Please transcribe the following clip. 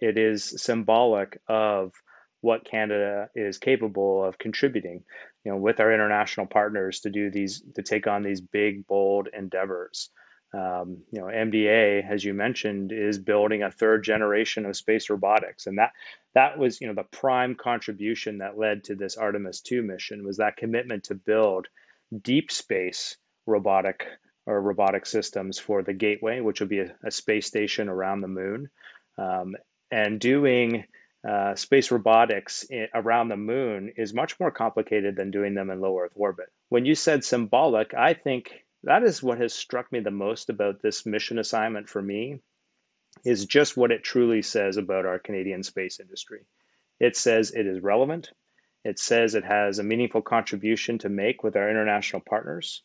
it is symbolic of what Canada is capable of contributing, you know, with our international partners to do these, to take on these big, bold endeavors. Um, you know, MDA, as you mentioned, is building a third generation of space robotics, and that that was, you know, the prime contribution that led to this Artemis 2 mission was that commitment to build deep space robotic or robotic systems for the Gateway, which will be a, a space station around the moon, um, and doing uh, space robotics in, around the moon is much more complicated than doing them in low Earth orbit. When you said symbolic, I think that is what has struck me the most about this mission assignment for me is just what it truly says about our Canadian space industry. It says it is relevant. It says it has a meaningful contribution to make with our international partners.